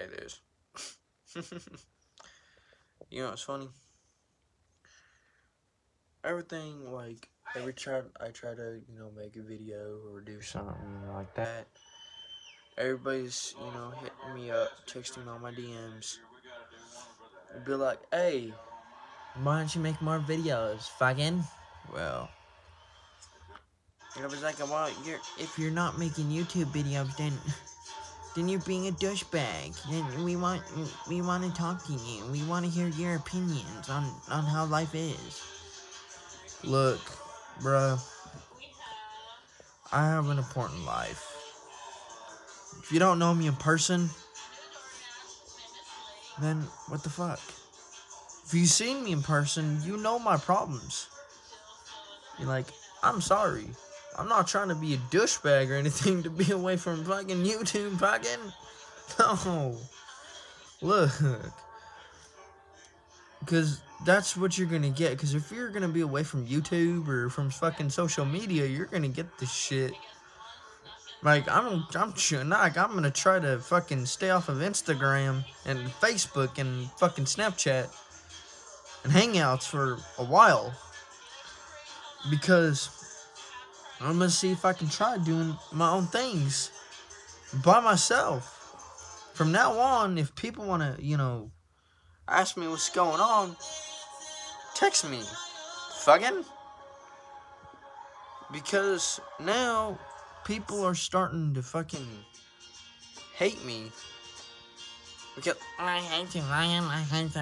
it is. you know what's funny? Everything like every time I try to you know make a video or do something like that. Everybody's you know hitting me up, texting me on my DMs. Be like, hey, why don't you make more videos, fucking? Well, I was like, well, you're, if you're not making YouTube videos, then then you're being a douchebag. And we want we want to talk to you. We want to hear your opinions on on how life is. Look, bruh, I have an important life. If you don't know me in person, then what the fuck? If you've seen me in person, you know my problems. You're like, I'm sorry. I'm not trying to be a douchebag or anything to be away from fucking YouTube fucking. No. Look. Because that's what you're going to get. Because if you're going to be away from YouTube or from fucking social media, you're going to get this shit. Like, I'm, I'm, like, I'm going to try to fucking stay off of Instagram and Facebook and fucking Snapchat and Hangouts for a while. Because I'm to see if I can try doing my own things by myself. From now on, if people want to, you know, ask me what's going on, text me. Fucking. Because now people are starting to fucking hate me. Because I hate you, Ryan. I hate.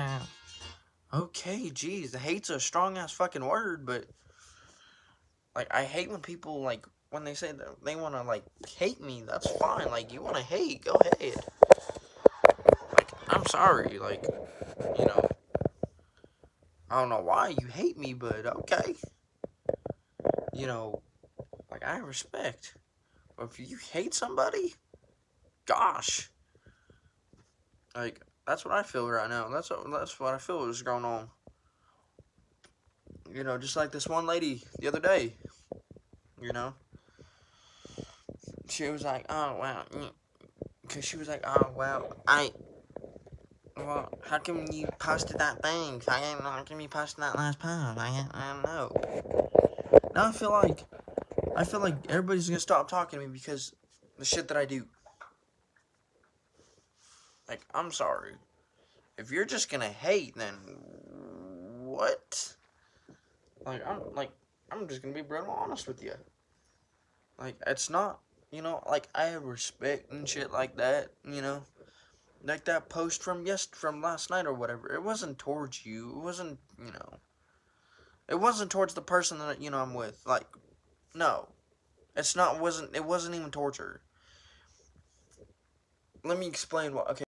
Okay, geez, the hate's a strong ass fucking word, but like I hate when people like when they say that they want to like hate me. That's fine. Like you want to hate, go ahead. Like I'm sorry. Like you know, I don't know why you hate me, but okay. You know, like I respect. But if you hate somebody, gosh, like that's what I feel right now. That's what, that's what I feel is going on. You know, just like this one lady the other day. You know, she was like, "Oh wow," because she was like, "Oh wow, I." Well, how come you posted that thing? I ain't not come you posted that last post? I, I don't know. Now I feel like, I feel like everybody's gonna stop talking to me because the shit that I do. Like, I'm sorry. If you're just gonna hate, then what? Like, I'm like, I'm just gonna be brutal honest with you. Like, it's not, you know, like I have respect and shit like that, you know. Like that post from yes from last night or whatever. It wasn't towards you. It wasn't, you know. It wasn't towards the person that you know I'm with. Like, no, it's not. wasn't It wasn't even torture. Let me explain what. Okay.